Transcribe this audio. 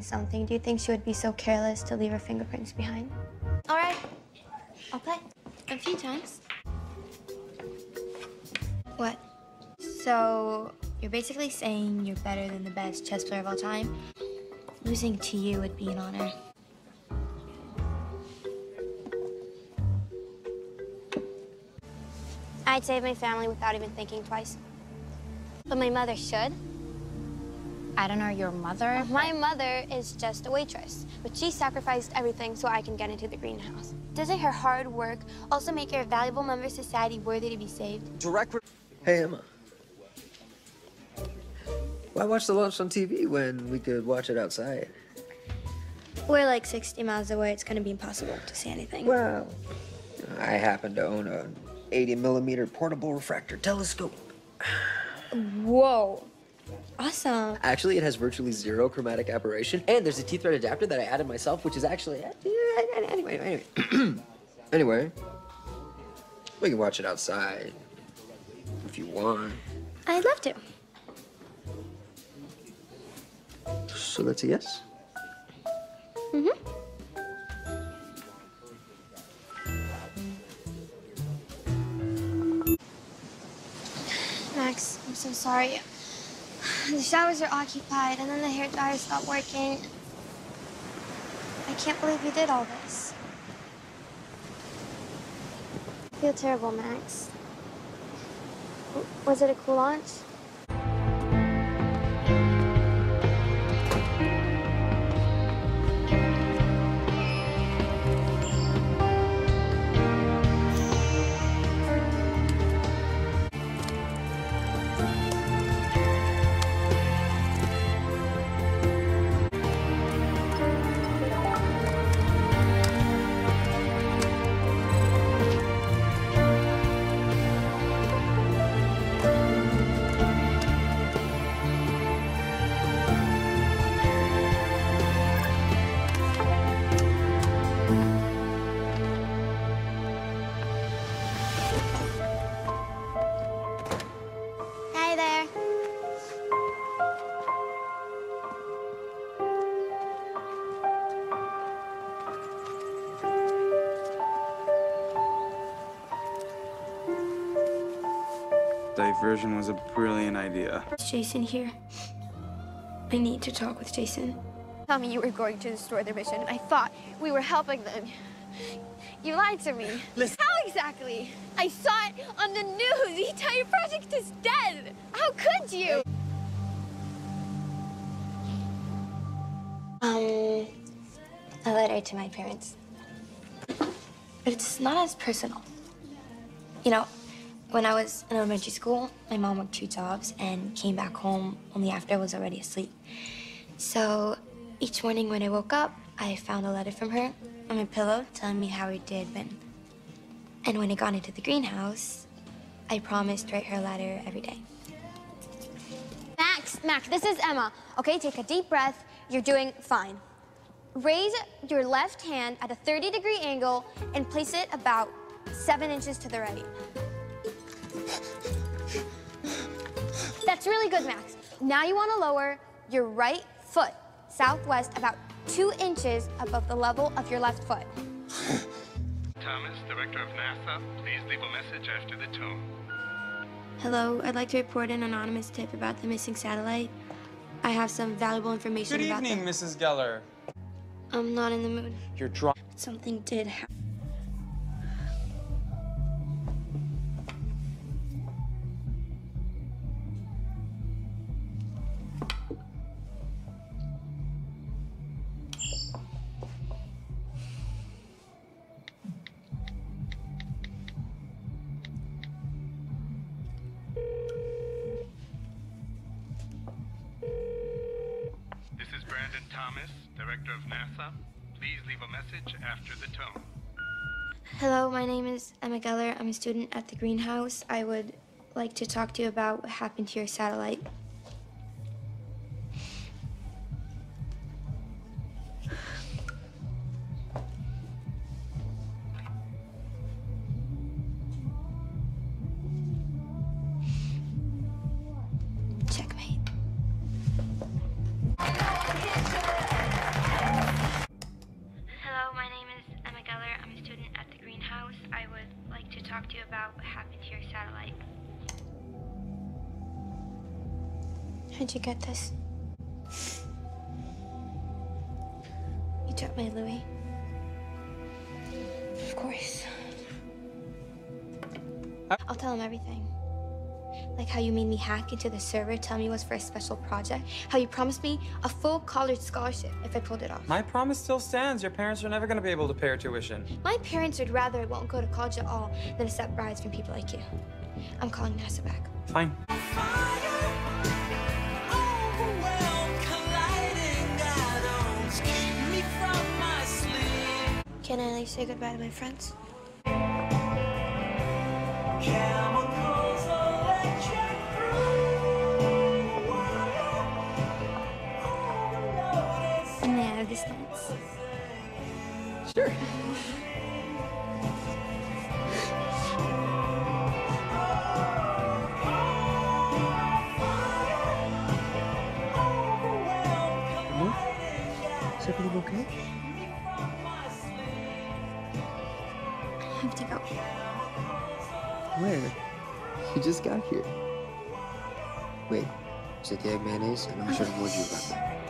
something, do you think she would be so careless to leave her fingerprints behind? All right, I'll play. A few times. What? So, you're basically saying you're better than the best chess player of all time? Losing to you would be an honor. I'd save my family without even thinking twice. But my mother should. I don't know your mother. My mother is just a waitress, but she sacrificed everything so I can get into the greenhouse. Doesn't her hard work also make her a valuable member of society worthy to be saved? Direct. Hey, Emma. Why watch the launch on TV when we could watch it outside? We're like 60 miles away. It's going to be impossible to see anything. Well, I happen to own a 80 millimeter portable refractor telescope. Whoa. Awesome. Actually, it has virtually zero chromatic aberration, and there's a T-thread adapter that I added myself, which is actually anyway, anyway, anyway. We can watch it outside if you want. I'd love to. So that's a yes. Mm-hmm. Max, I'm so sorry. The showers are occupied, and then the hair dryer stopped working. I can't believe you did all this. I feel terrible, Max. Was it a cool launch? Diversion was a brilliant idea. Is Jason here? I need to talk with Jason. Tell me you were going to destroy their mission. I thought we were helping them. You lied to me. Listen- How exactly? I saw it on the news. The entire project is dead. How could you? Um, a letter to my parents. But it's not as personal. You know, when I was in elementary school, my mom worked two jobs and came back home only after I was already asleep. So each morning when I woke up, I found a letter from her on my pillow telling me how day had been. And when I got into the greenhouse, I promised to write her a letter every day. Max, Max, this is Emma. Okay, take a deep breath. You're doing fine. Raise your left hand at a 30 degree angle and place it about seven inches to the right. That's really good, Max. Now you want to lower your right foot southwest about two inches above the level of your left foot. Thomas, Director of NASA, please leave a message after the tone. Hello, I'd like to report an anonymous tip about the missing satellite. I have some valuable information Good about evening, the... Mrs. Geller. I'm not in the mood. You're drunk. Something did happen. Thomas, Director of NASA. Please leave a message after the tone. Hello, my name is Emma Geller. I'm a student at the greenhouse. I would like to talk to you about what happened to your satellite. How'd you get this? You took my Louis. Of course. I'll tell him everything. Like how you made me hack into the server, tell me it was for a special project. How you promised me a full college scholarship if I pulled it off. My promise still stands. Your parents are never going to be able to pay your tuition. My parents would rather I won't go to college at all than accept bribes from people like you. I'm calling NASA back. Fine. Can I at least say goodbye to my friends? May I have this dance? Sure. Is everything okay? Have to go. Where? You just got here. Wait, is it the egg mayonnaise? I know I should have warned you about that.